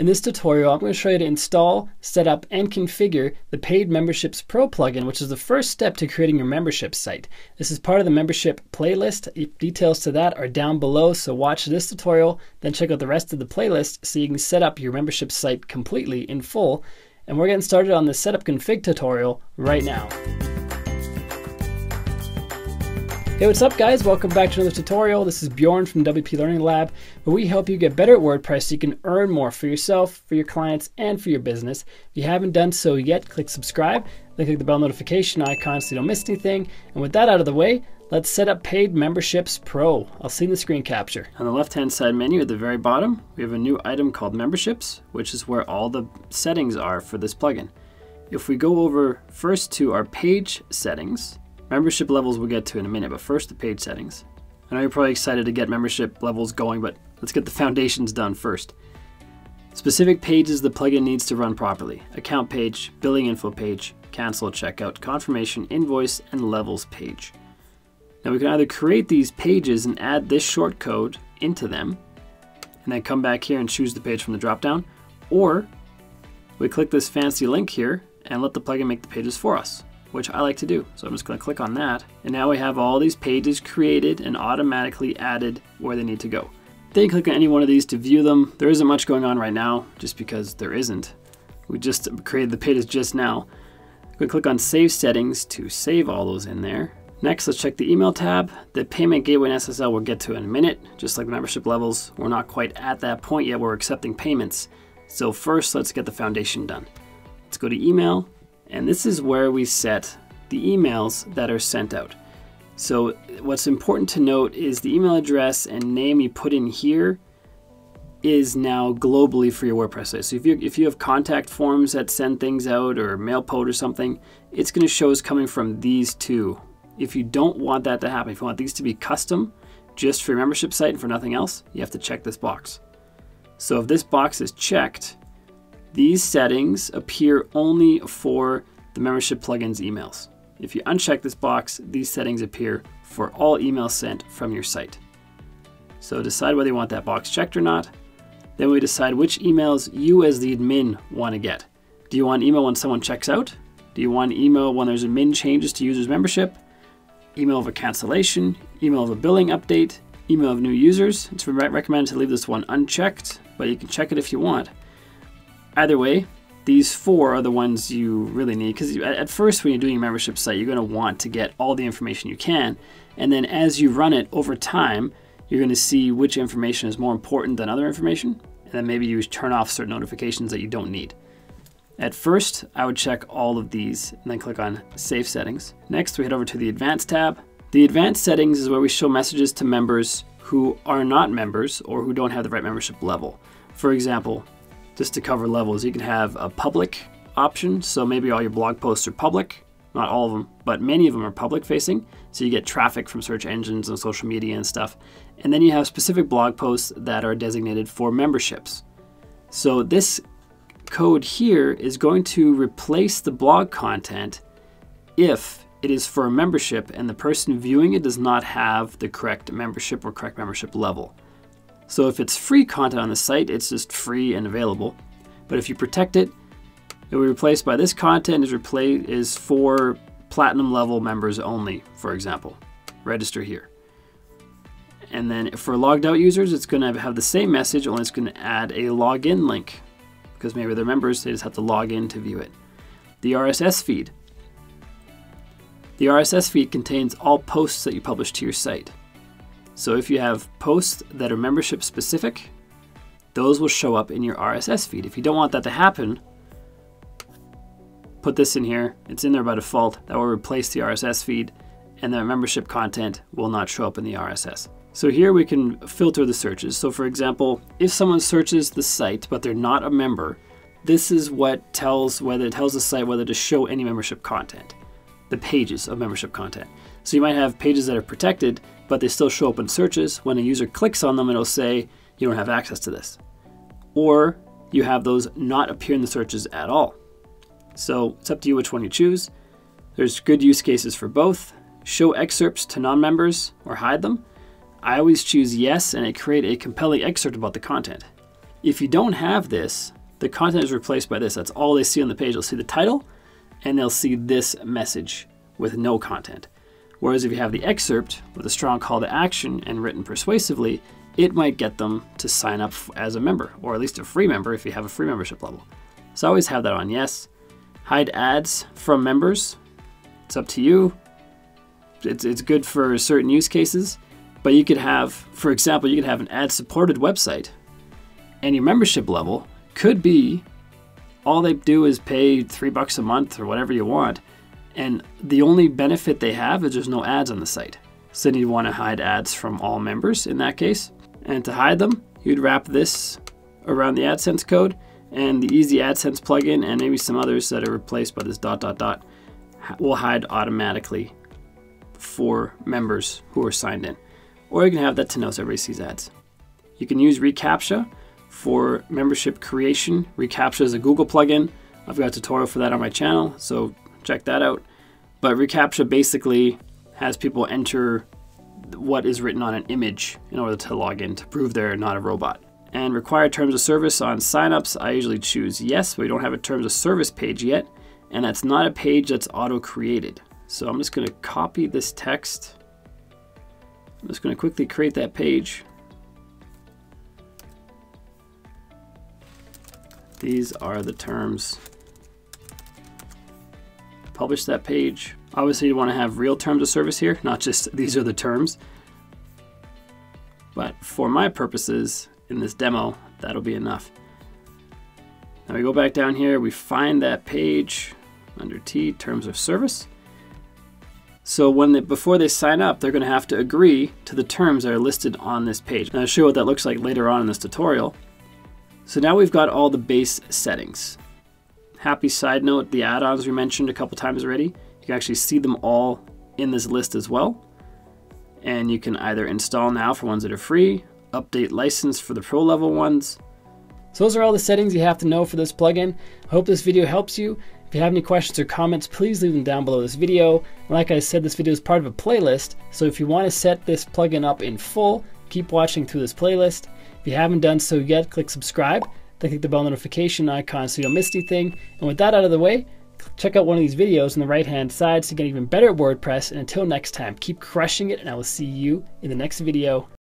In this tutorial, I'm going to show you to install, set up, and configure the Paid Memberships Pro plugin, which is the first step to creating your membership site. This is part of the membership playlist. Details to that are down below, so watch this tutorial, then check out the rest of the playlist so you can set up your membership site completely in full. And we're getting started on the setup config tutorial right now. Hey, what's up guys? Welcome back to another tutorial. This is Bjorn from WP Learning Lab, where we help you get better at WordPress so you can earn more for yourself, for your clients, and for your business. If you haven't done so yet, click subscribe, then click the bell notification icon so you don't miss anything. And with that out of the way, let's set up Paid Memberships Pro. I'll see in the screen capture. On the left-hand side menu at the very bottom, we have a new item called Memberships, which is where all the settings are for this plugin. If we go over first to our page settings, Membership levels we'll get to in a minute, but first the page settings. I know you're probably excited to get membership levels going, but let's get the foundations done first. Specific pages the plugin needs to run properly. Account page, billing info page, cancel checkout, confirmation, invoice, and levels page. Now we can either create these pages and add this short code into them, and then come back here and choose the page from the dropdown, or we click this fancy link here and let the plugin make the pages for us which I like to do. So I'm just going to click on that. And now we have all these pages created and automatically added where they need to go. Then click on any one of these to view them. There isn't much going on right now just because there isn't. We just created the pages just now. We click on Save Settings to save all those in there. Next, let's check the email tab. The payment gateway and SSL we'll get to in a minute. Just like the membership levels, we're not quite at that point yet we're accepting payments. So first, let's get the foundation done. Let's go to email, and this is where we set the emails that are sent out. So what's important to note is the email address and name you put in here is now globally for your WordPress site. So if you, if you have contact forms that send things out or MailPoet or something, it's going to show as coming from these two. If you don't want that to happen, if you want these to be custom just for your membership site and for nothing else, you have to check this box. So if this box is checked, these settings appear only for the membership plugin's emails. If you uncheck this box, these settings appear for all emails sent from your site. So decide whether you want that box checked or not. Then we decide which emails you as the admin want to get. Do you want email when someone checks out? Do you want email when there's admin changes to users' membership? Email of a cancellation? Email of a billing update? Email of new users? It's recommended to leave this one unchecked, but you can check it if you want. Either way, these four are the ones you really need because at first when you're doing a membership site, you're going to want to get all the information you can. And then as you run it over time, you're going to see which information is more important than other information. And then maybe you turn off certain notifications that you don't need. At first, I would check all of these and then click on Save Settings. Next, we head over to the Advanced tab. The Advanced Settings is where we show messages to members who are not members or who don't have the right membership level. For example, just to cover levels, you can have a public option. So maybe all your blog posts are public, not all of them, but many of them are public facing. So you get traffic from search engines and social media and stuff. And then you have specific blog posts that are designated for memberships. So this code here is going to replace the blog content if it is for a membership and the person viewing it does not have the correct membership or correct membership level. So if it's free content on the site, it's just free and available. But if you protect it, it will be replaced by this content is replaced is for platinum level members only, for example. Register here. And then for logged out users, it's going to have the same message, only it's going to add a login link because maybe they're members, they just have to log in to view it. The RSS feed. The RSS feed contains all posts that you publish to your site. So if you have posts that are membership specific, those will show up in your RSS feed. If you don't want that to happen, put this in here. It's in there by default. That will replace the RSS feed and the membership content will not show up in the RSS. So here we can filter the searches. So for example, if someone searches the site but they're not a member, this is what tells whether it tells the site whether to show any membership content, the pages of membership content. So you might have pages that are protected but they still show up in searches. When a user clicks on them, it'll say you don't have access to this. Or you have those not appear in the searches at all. So it's up to you which one you choose. There's good use cases for both. Show excerpts to non-members or hide them. I always choose yes and I create a compelling excerpt about the content. If you don't have this, the content is replaced by this. That's all they see on the page. They'll see the title and they'll see this message with no content. Whereas if you have the excerpt with a strong call to action and written persuasively, it might get them to sign up as a member, or at least a free member if you have a free membership level. So always have that on yes. Hide ads from members. It's up to you. It's, it's good for certain use cases, but you could have, for example, you could have an ad supported website and your membership level could be all they do is pay three bucks a month or whatever you want. And the only benefit they have is there's no ads on the site. So you'd want to hide ads from all members in that case. And to hide them, you'd wrap this around the AdSense code and the Easy AdSense plugin and maybe some others that are replaced by this dot dot dot will hide automatically for members who are signed in. Or you can have that to no so everybody sees ads. You can use reCAPTCHA for membership creation. reCAPTCHA is a Google plugin. I've got a tutorial for that on my channel, so check that out. But reCAPTCHA basically has people enter what is written on an image in order to log in to prove they're not a robot. And required terms of service on signups, I usually choose yes, but we don't have a terms of service page yet, and that's not a page that's auto created. So I'm just going to copy this text. I'm just going to quickly create that page. These are the terms. Publish that page. Obviously you want to have real terms of service here, not just these are the terms. But for my purposes in this demo, that'll be enough. Now we go back down here, we find that page under T, terms of service. So when they, before they sign up, they're going to have to agree to the terms that are listed on this page. Now I'll show you what that looks like later on in this tutorial. So now we've got all the base settings. Happy side note, the add-ons we mentioned a couple times already, you can actually see them all in this list as well. And you can either install now for ones that are free, update license for the pro level ones. So those are all the settings you have to know for this plugin. I hope this video helps you. If you have any questions or comments, please leave them down below this video. Like I said, this video is part of a playlist, so if you want to set this plugin up in full, keep watching through this playlist. If you haven't done so yet, click subscribe, then click the bell notification icon so you don't miss anything. And with that out of the way, check out one of these videos on the right hand side you get even better at WordPress. And until next time, keep crushing it, and I will see you in the next video.